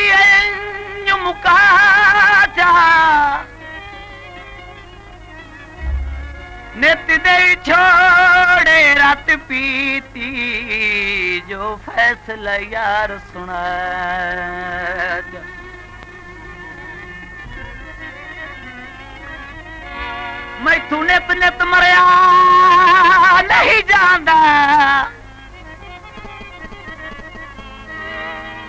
जिवें मुकदी मुका चा। नित दे छोड़े रात पीती, जो फैसला यार सुना मैं तू नित नित मरिया नहीं जाता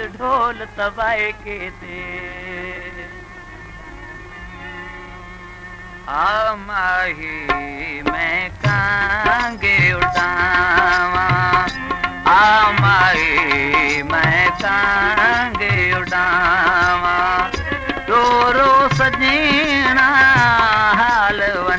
ढोल तबाए के दे। आ माही मैं कांगे उड़ावा रो रो सजीना हाल वनावा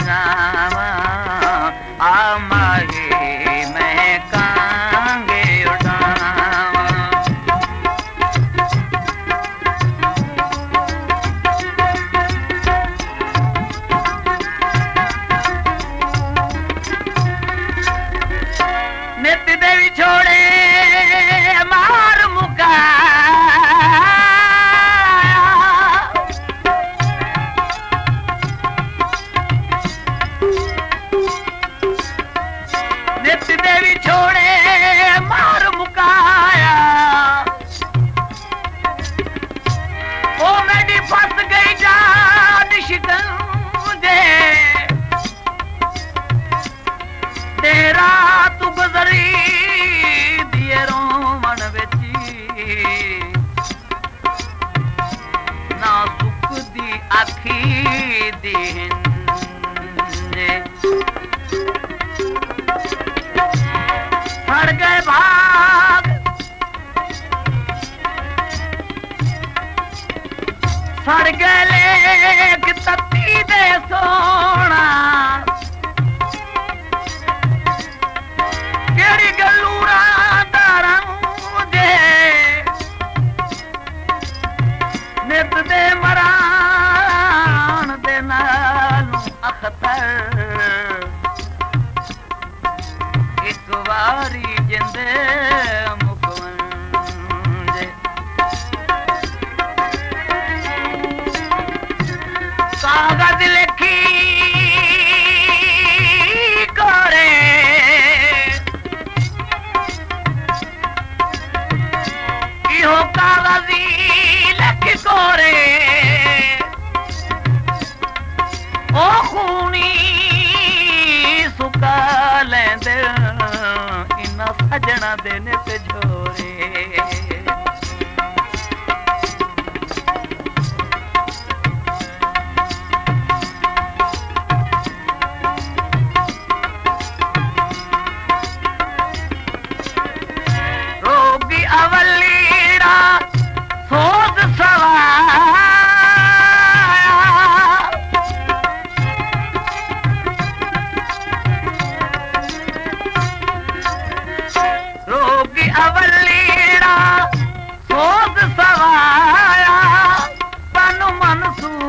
दे वील तोरे ख़ूणी सुका लजण दे तजोरे Abraço!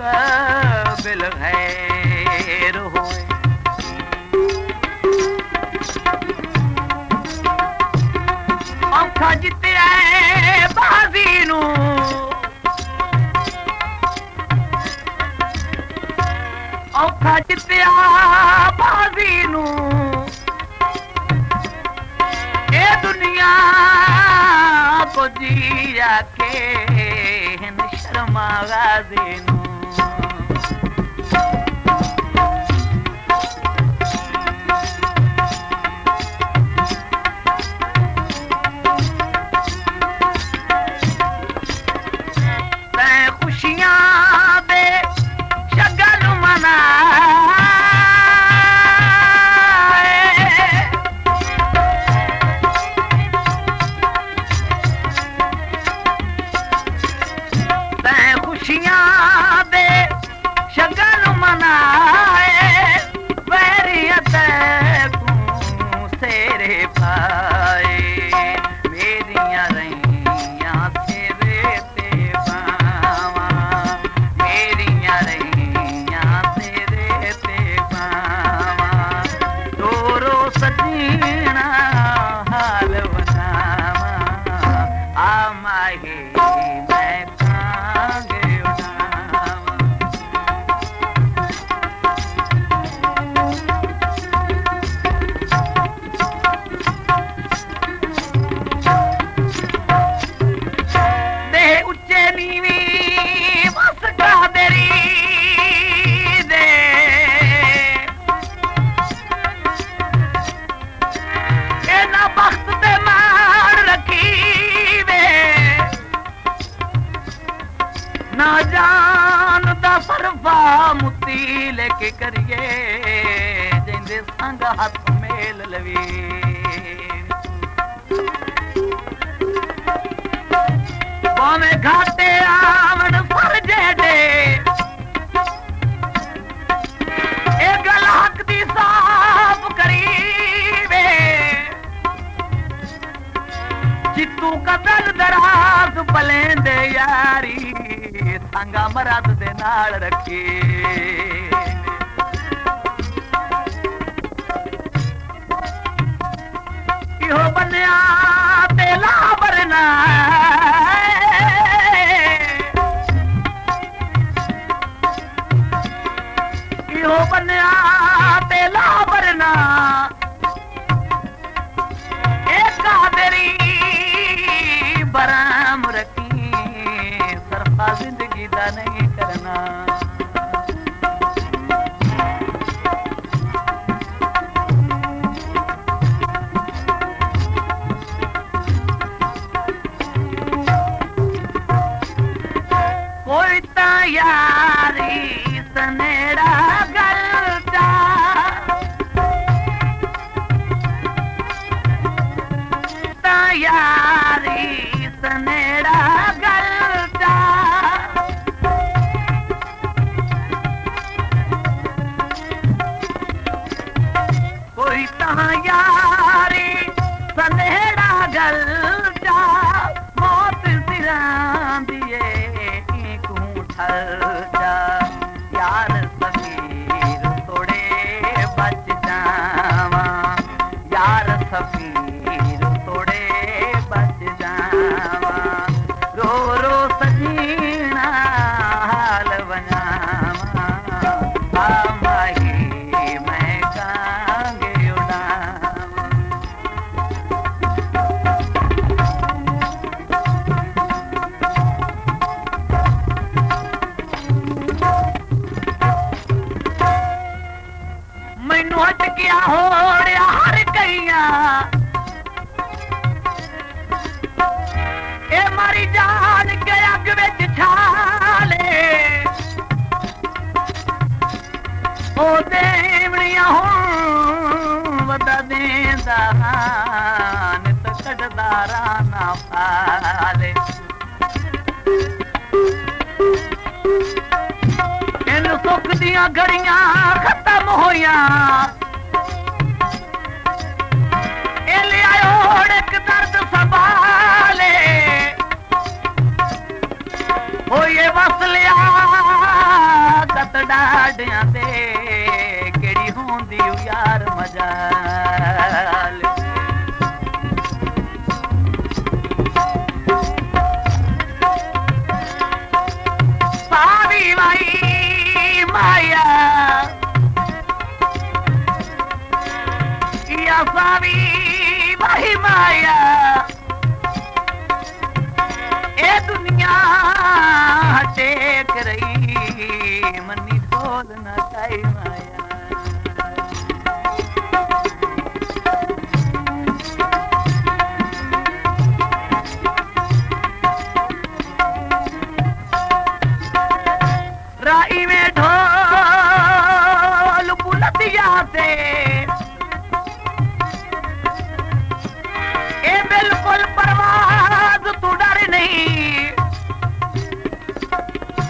मुस्तबिल गैर होए। औखा जिते बाजी नू। औखा जितिया बाजी नू। ए शर्मा गाजी नू। ਕਰੀਏ ਜਿੰਦੇ ਸੰਗ ਹੱਥ ਮੇਲ ਲਵੀ ਭਾਵੇਂ ਘਾਟੇ ਆਵਣ ਫਰਜੇ ਦੇ ਇਹ ਗੱਲ ਹੱਕ ਦੀ ਸਾਫ ਕਰੀਵੇ ਜਿੱਤੂ ਕਦਲ ਦਰਾਜ਼ ਬਲੇਂਦੇ ਯਾਰੀ ਸੰਗਾ ਮਰਦ ਦੇ ਨਾਲ ਰੱਖੀ हो बनया बेला बरना। हो बनया बेला बरना। ਕੂੰ घड़िया खत्म हो दर्द संभाले। हो ये बस लिया कत डाडिया यार मज़ा। सावी भाई माया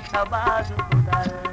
ढोल शबाज